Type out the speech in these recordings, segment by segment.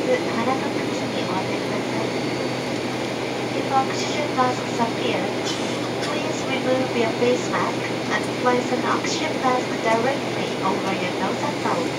クを直接鼻の口にお当てください If oxygen masks appear, please remove your face mask and place an oxygen mask directly over your nose and mouth.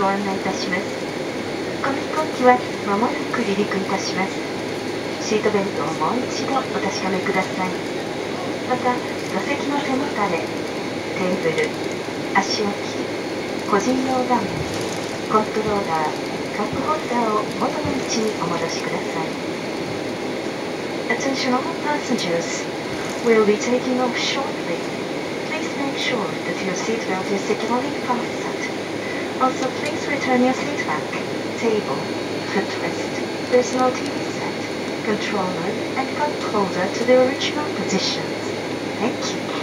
ご案内いたします。この飛行機は間もなく離陸いたします。シートベルトをもう一度お確かめください。また座席の背もたれテーブル足置き個人用画面コントローラーカップホルダーを元の位置にお戻しください。Attention all passengers. We'll be taking off shortly. Please make sure that your seatbelt is securely fastened Also please return your seat back table footrest personal TV set controller and cup holder to their original positions. Thank you